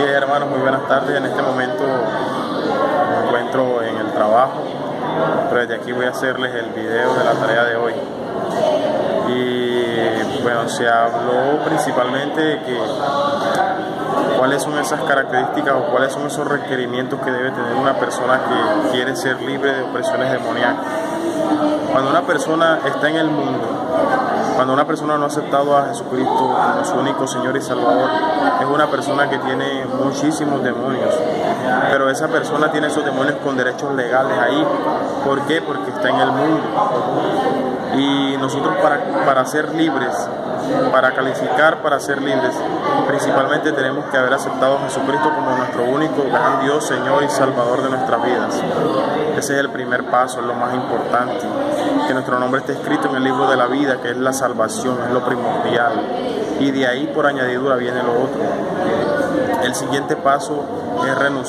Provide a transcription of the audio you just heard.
Así es, muy buenas tardes. En este momento me encuentro en el trabajo, pero desde aquí voy a hacerles el video de la tarea de hoy. Y bueno, se habló principalmente de que cuáles son esas características o cuáles son esos requerimientos que debe tener una persona que quiere ser libre de opresiones demoníacas. Cuando una persona está en el mundo, cuando una persona no ha aceptado a Jesucristo como su único Señor y Salvador, es una persona que tiene muchísimos demonios, pero esa persona tiene esos demonios con derechos legales ahí. ¿Por qué? Porque está en el mundo. Y nosotros para, para ser libres, para calificar para ser libres, principalmente tenemos que haber aceptado a Jesucristo como nuestro único gran Dios, Señor y Salvador de nuestras vidas. Ese es el primer paso, es lo más importante. Que nuestro nombre esté escrito en el libro de la vida, que es la salvación, es lo primordial. Y de ahí por añadidura viene lo otro. El siguiente paso es renunciar